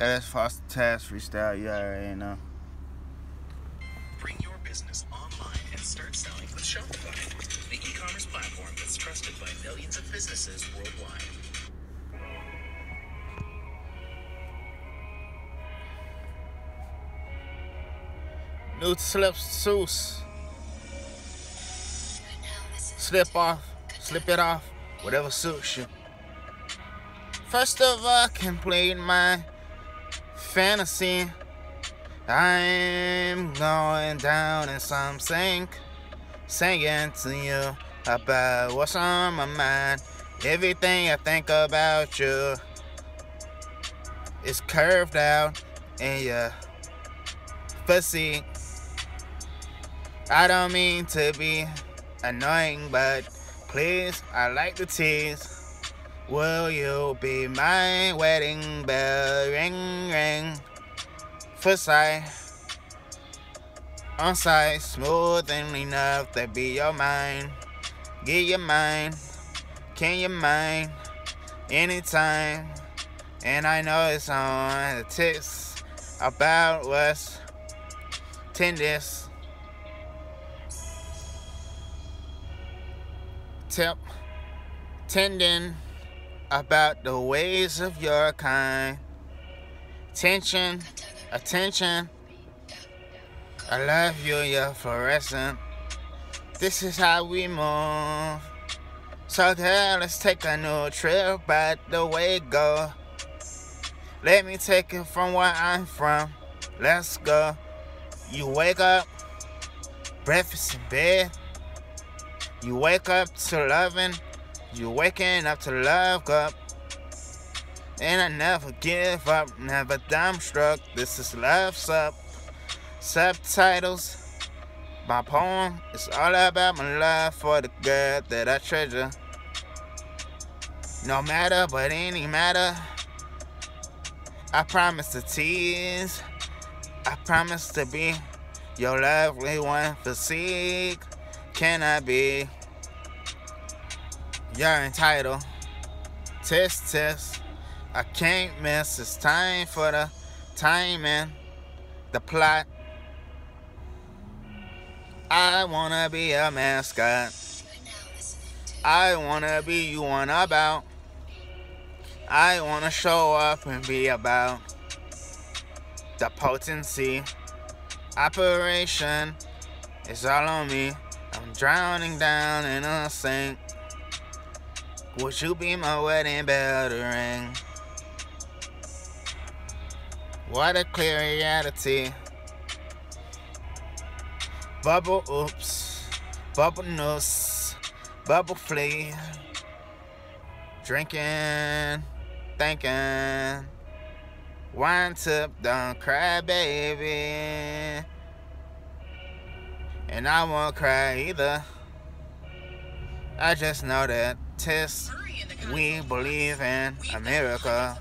As Foster Task Freestyle, you already know. Bring your business online and start selling with Shopify, the e-commerce platform that's trusted by millions of businesses worldwide. New slip suits. Slip off, slip it off, whatever suits you. First of all, complete my fantasy. I'm going down in some sink, singing to you about what's on my mind. Everything I think about you is curved out in your physique. I don't mean to be annoying, but please, I like to tease. Will you be my wedding bell? Ring. For sight. On site, smooth and enough to be your mind. Get your mind. Can your mind? Anytime. And I know it's on the tips about what's tendis. Tip. Tendon about the ways of your kind. Tension, attention. I love you, you're fluorescent. This is how we move. So girl, let's take a new trip by the way go. Let me take it from where I'm from. Let's go. You wake up, breakfast in bed. You wake up to loving you waking up to love up. And I never give up, never dumbstruck. This is Love Up. Subtitles. My poem is all about my love for the girl that I treasure. No matter, but any matter. I promise to tease. I promise to be your lovely one for physique. Can I be? You're entitled. Test, test. I can't miss. It's time for the timing, the plot. I wanna be a mascot. I wanna be you one about. I wanna show up and be about the potency. Operation is all on me. I'm drowning down in a sink. Would you be my wedding bell to ring? What a clear reality. Bubble oops, bubble noose, bubble flea. Drinking, thinking. Wine tip, don't cry, baby. And I won't cry either. I just know that test we believe in America.